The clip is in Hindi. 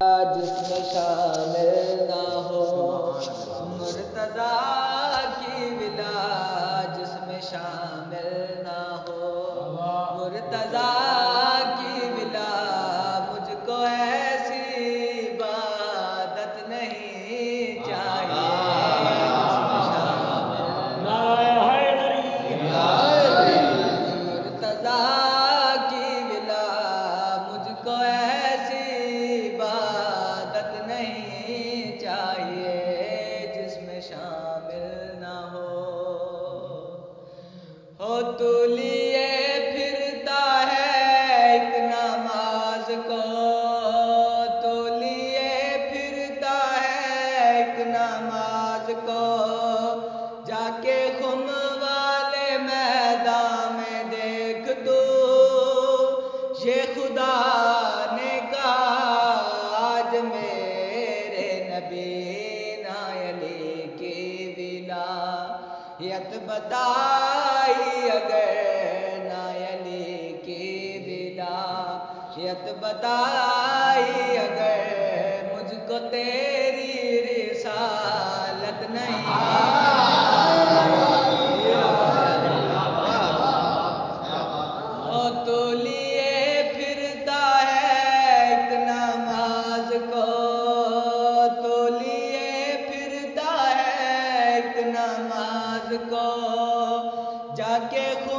जिसमें शामिल ना हो। मुर्तदा की विदा जिसमें शामिल ना हो। मुर्तदा बेनायने के बिना। यत बताई अगर नायने के बिना। यत बताई अगर मुझको तेरे को जाके खुद